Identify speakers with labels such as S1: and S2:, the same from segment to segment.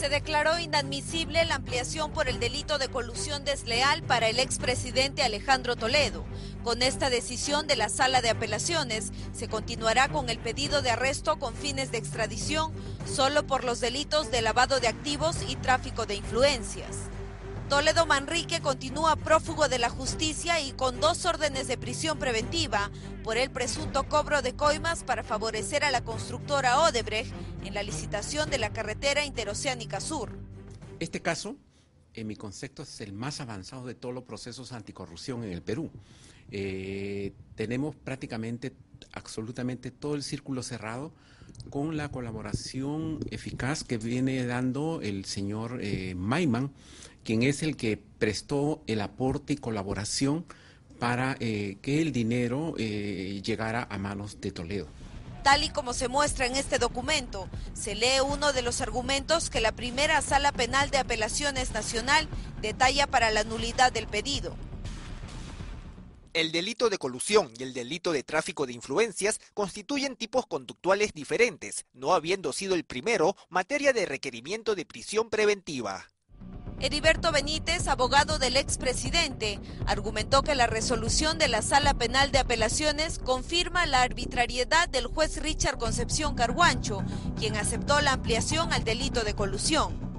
S1: Se declaró inadmisible la ampliación por el delito de colusión desleal para el expresidente Alejandro Toledo. Con esta decisión de la Sala de Apelaciones, se continuará con el pedido de arresto con fines de extradición solo por los delitos de lavado de activos y tráfico de influencias. Toledo Manrique continúa prófugo de la justicia y con dos órdenes de prisión preventiva por el presunto cobro de coimas para favorecer a la constructora Odebrecht en la licitación de la carretera interoceánica sur.
S2: Este caso, en mi concepto, es el más avanzado de todos los procesos anticorrupción en el Perú. Eh, tenemos prácticamente, absolutamente todo el círculo cerrado con la colaboración eficaz que viene dando el señor eh, quien es el que prestó el aporte y colaboración para eh, que el dinero eh, llegara a manos de Toledo.
S1: Tal y como se muestra en este documento, se lee uno de los argumentos que la primera Sala Penal de Apelaciones Nacional detalla para la nulidad del pedido.
S3: El delito de colusión y el delito de tráfico de influencias constituyen tipos conductuales diferentes, no habiendo sido el primero materia de requerimiento de prisión preventiva.
S1: Heriberto Benítez, abogado del expresidente, argumentó que la resolución de la Sala Penal de Apelaciones confirma la arbitrariedad del juez Richard Concepción Carguancho, quien aceptó la ampliación al delito de colusión.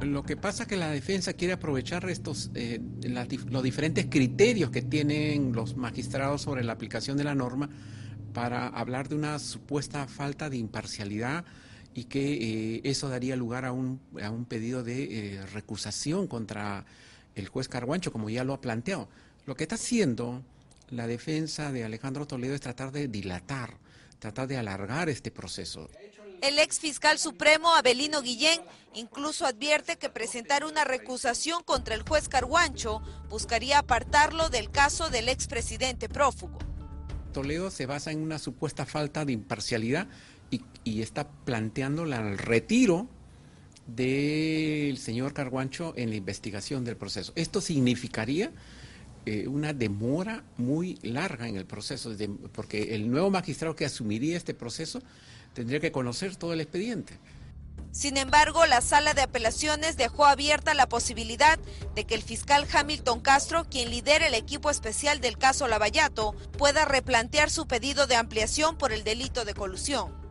S2: Lo que pasa es que la defensa quiere aprovechar estos eh, los diferentes criterios que tienen los magistrados sobre la aplicación de la norma para hablar de una supuesta falta de imparcialidad y que eh, eso daría lugar a un, a un pedido de eh, recusación contra el juez Carguancho, como ya lo ha planteado. Lo que está haciendo la defensa de Alejandro Toledo es tratar de dilatar, tratar de alargar este proceso.
S1: El ex fiscal supremo Abelino Guillén incluso advierte que presentar una recusación contra el juez Carguancho buscaría apartarlo del caso del expresidente prófugo.
S2: Toledo se basa en una supuesta falta de imparcialidad y, está planteando el retiro del señor Carguancho en la investigación del proceso. Esto significaría eh, una demora muy larga en el proceso, porque el nuevo magistrado que asumiría este proceso tendría que conocer todo el expediente.
S1: Sin embargo, la sala de apelaciones dejó abierta la posibilidad de que el fiscal Hamilton Castro, quien lidera el equipo especial del caso Lavallato, pueda replantear su pedido de ampliación por el delito de colusión.